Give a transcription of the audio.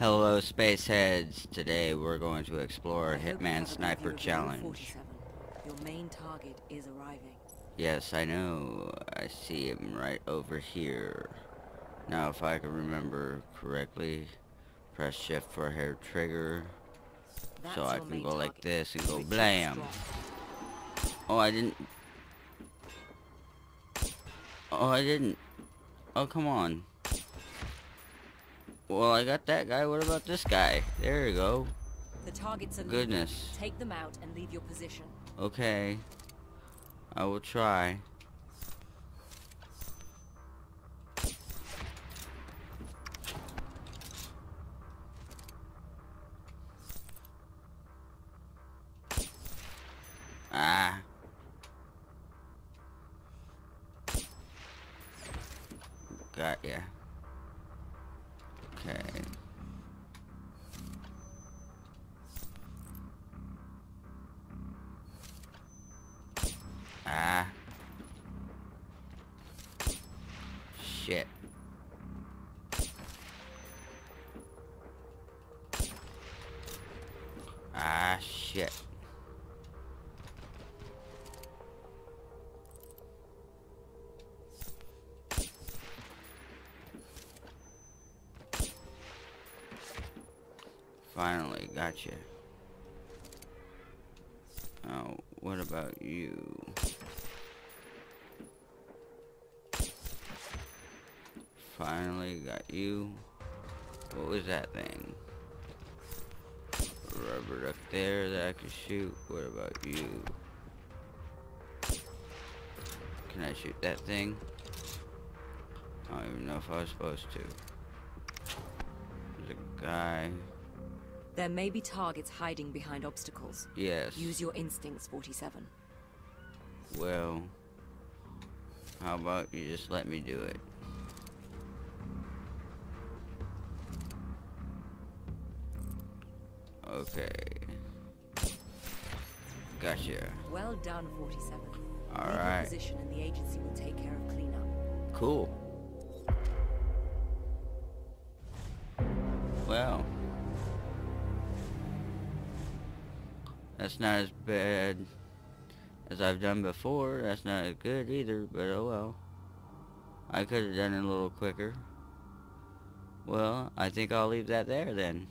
Hello, Spaceheads. Today we're going to explore I hope you Hitman have a good Sniper view of Room Challenge. Your main target is arriving. Yes, I know. I see him right over here. Now, if I can remember correctly, press shift for hair trigger. That's so I can go like this and go blam. Oh, I didn't. Oh, I didn't. Oh, come on. Well, I got that guy. What about this guy? There you go. The targets are Goodness. leaving. Take them out and leave your position. Okay. I will try. Ah. Got ya. Okay. Ah. Shit. Ah, shit. Finally, gotcha. Oh, what about you? Finally got you. What was that thing? Rubber up there that I could shoot. What about you? Can I shoot that thing? I don't even know if I was supposed to. There's a guy. There may be targets hiding behind obstacles. Yes. Use your instincts, 47. Well, how about you just let me do it? Okay. Gotcha. Well done, 47. All leave right. position and the agency will take care of cleanup. Cool. That's not as bad as I've done before. That's not as good either, but oh well. I could have done it a little quicker. Well, I think I'll leave that there then.